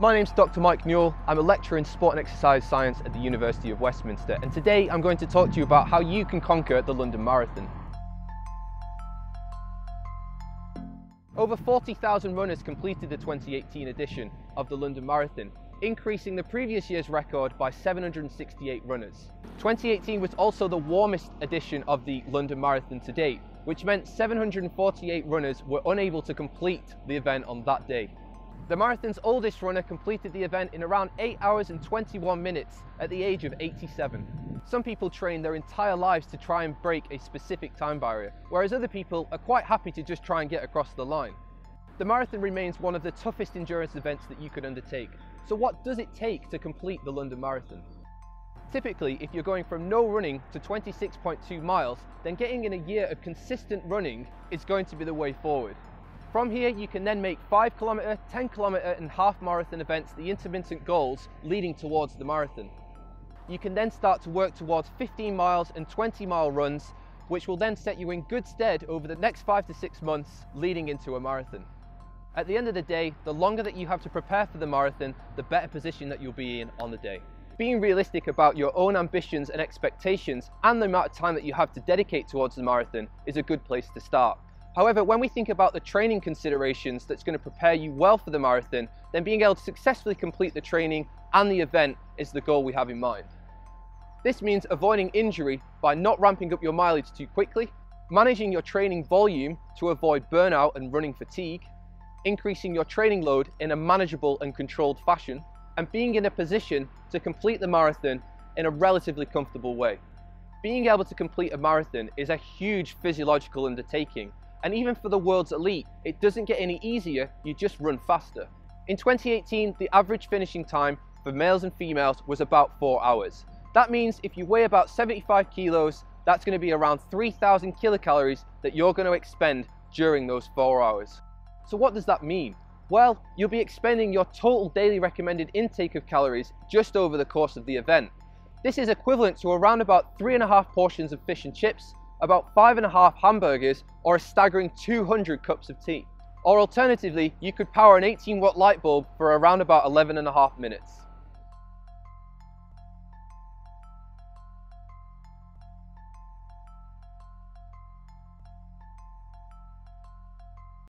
My name's Dr. Mike Newell. I'm a lecturer in sport and exercise science at the University of Westminster, and today I'm going to talk to you about how you can conquer the London Marathon. Over 40,000 runners completed the 2018 edition of the London Marathon, increasing the previous year's record by 768 runners. 2018 was also the warmest edition of the London Marathon to date, which meant 748 runners were unable to complete the event on that day. The marathon's oldest runner completed the event in around 8 hours and 21 minutes at the age of 87. Some people train their entire lives to try and break a specific time barrier, whereas other people are quite happy to just try and get across the line. The marathon remains one of the toughest endurance events that you could undertake. So what does it take to complete the London Marathon? Typically, if you're going from no running to 26.2 miles, then getting in a year of consistent running is going to be the way forward. From here, you can then make 5 kilometre, 10 kilometre and half marathon events the intermittent goals leading towards the marathon. You can then start to work towards 15 miles and 20 mile runs, which will then set you in good stead over the next 5 to 6 months leading into a marathon. At the end of the day, the longer that you have to prepare for the marathon, the better position that you'll be in on the day. Being realistic about your own ambitions and expectations and the amount of time that you have to dedicate towards the marathon is a good place to start. However, when we think about the training considerations that's going to prepare you well for the marathon, then being able to successfully complete the training and the event is the goal we have in mind. This means avoiding injury by not ramping up your mileage too quickly, managing your training volume to avoid burnout and running fatigue, increasing your training load in a manageable and controlled fashion, and being in a position to complete the marathon in a relatively comfortable way. Being able to complete a marathon is a huge physiological undertaking and even for the world's elite, it doesn't get any easier, you just run faster. In 2018, the average finishing time for males and females was about four hours. That means if you weigh about 75 kilos, that's going to be around 3,000 kilocalories that you're going to expend during those four hours. So what does that mean? Well, you'll be expending your total daily recommended intake of calories just over the course of the event. This is equivalent to around about three and a half portions of fish and chips, about five and a half hamburgers, or a staggering 200 cups of tea. Or alternatively, you could power an 18 watt light bulb for around about 11 and a half minutes.